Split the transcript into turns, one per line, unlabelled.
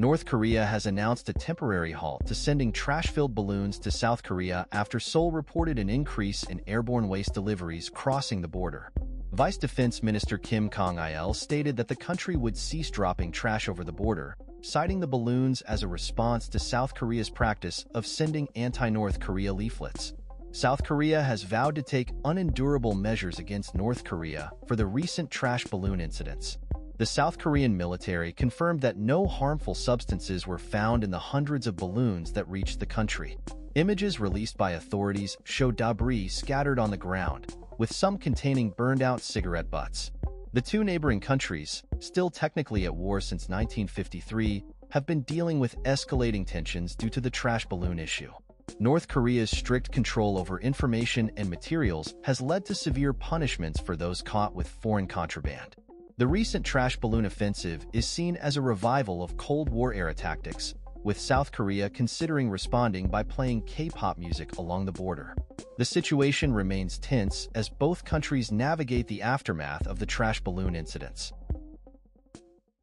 North Korea has announced a temporary halt to sending trash-filled balloons to South Korea after Seoul reported an increase in airborne waste deliveries crossing the border. Vice Defense Minister Kim Kang-il stated that the country would cease dropping trash over the border, citing the balloons as a response to South Korea's practice of sending anti-North Korea leaflets. South Korea has vowed to take unendurable measures against North Korea for the recent trash balloon incidents. The South Korean military confirmed that no harmful substances were found in the hundreds of balloons that reached the country. Images released by authorities show debris scattered on the ground, with some containing burned-out cigarette butts. The two neighboring countries, still technically at war since 1953, have been dealing with escalating tensions due to the trash balloon issue. North Korea's strict control over information and materials has led to severe punishments for those caught with foreign contraband. The recent trash balloon offensive is seen as a revival of Cold War-era tactics, with South Korea considering responding by playing K-pop music along the border. The situation remains tense as both countries navigate the aftermath of the trash balloon incidents.